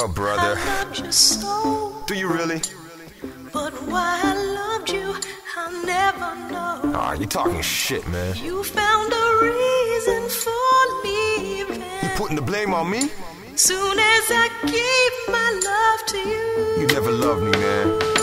Oh, brother. I you so, Do you really? but why I loved you, I'll never know. Ah, you talking shit, man. You found a reason for leaving. You putting the blame on me? Soon as I gave my love to you. You never loved me, man.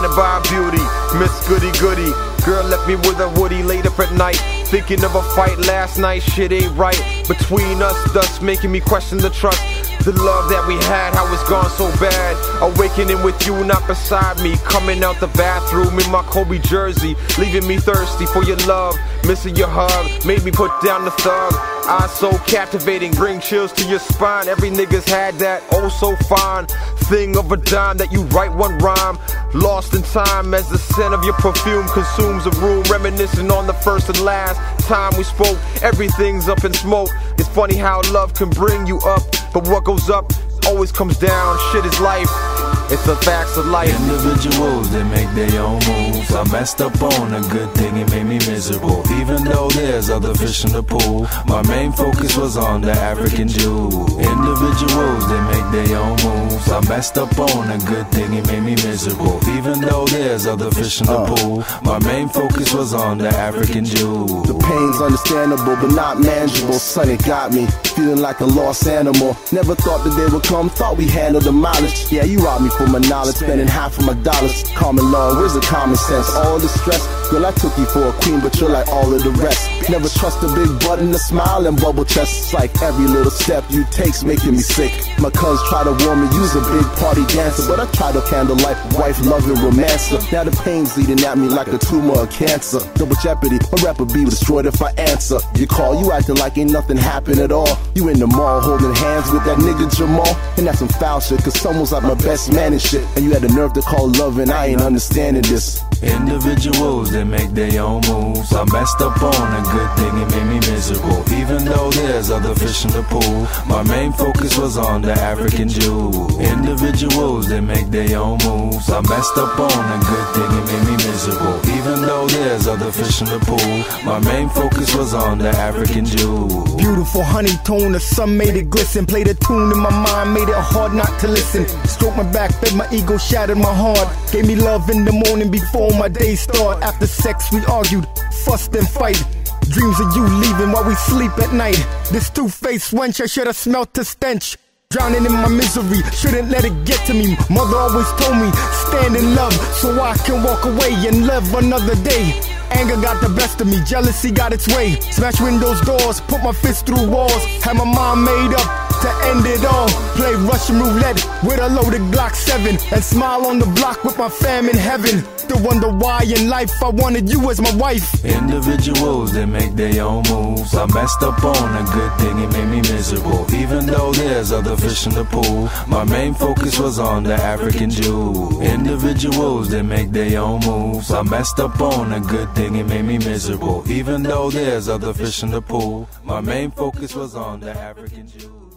Blinded by beauty, Miss Goody Goody. Girl left me with a woody late up at night. Thinking of a fight last night, shit ain't right. Between us, thus making me question the trust. The love that we had, how it's gone so bad. Awakening with you not beside me. Coming out the bathroom in my Kobe jersey. Leaving me thirsty for your love. Missing your hug, made me put down the thug. Eyes so captivating, bring chills to your spine. Every nigga's had that, oh so fine. Thing of a dime that you write one rhyme. Lost in time as the scent of your perfume consumes a room. Reminiscing on the first and last time we spoke. Everything's up in smoke. It's funny how love can bring you up, but what goes up always comes down. Shit is life. It's the facts of life. Individuals that make their own moves. I messed up on a good thing, it made me miserable. Even though there's other fish in the pool, my main focus was on the Afrikan Jewel. Individuals that make their own moves. I messed up on a good thing, it made me miserable. Even though there's other fish in the uh. pool, my main focus was on the Afrikan Jewel. The pain's understandable, but not manageable. Son, it got me feeling like a lost animal. Never thought that they would come, thought we handled the mileage. Yeah, you robbed me for my knowledge, spending half of my dollars. Common law, where's the common sense? All the stress. Girl, I took you for a queen, but you're like all of the rest. Never trust a big button, a smile, and bubble chest. It's like every little step you take's making me sick. My cuz try to warn me, you's a big party dancer, but I try to handle life, wife, loving, romancer. Now the pain's leading at me like a tumor or cancer. Double jeopardy, my rapper be destroyed if I answer. You call, you acting like ain't nothing happened at all. You in the mall holding hands with that nigga Jamal, and that's some foul shit, cause someone's like my best man and shit. And you had the nerve to call love, and I ain't understanding this. Individuals that make their own moves. I messed up on a good thing, it made me miserable. Even though there's other fish in the pool, my main focus was on the Afrikan Jewel. Individuals that make their own moves. I messed up on a good thing, it made me miserable. Even though there's other fish in the pool, my main focus was on the Afrikan Jewel. Beautiful honey tone, the sun made it glisten. Played a tune in my mind, made it hard not to listen. Stroke my back, fed my ego, shattered my heart. Gave me love in the morning before my day start. After sex, we argued, fussed and fight. Dreams of you leaving while we sleep at night. This two-faced wench, I should've smelt the stench. Drowning in my misery, shouldn't let it get to me. Mother always told me, stand in love so I can walk away and live another day. Anger got the best of me, jealousy got its way. Smash windows, doors, put my fist through walls. Had my mind made up to end it all. Play Russian roulette with a loaded Glock 7 and smile on the block with my fam in heaven. To wonder why in life I wanted you as my wife. Individuals that make their own moves. I messed up on a good thing, it made me miserable. Even though there's other fish in the pool, my main focus was on the Afrikan Jewel. Individuals that make their own moves. I messed up on a good thing, it made me miserable. Even though there's other fish in the pool, my main focus was on the Afrikan Jewel.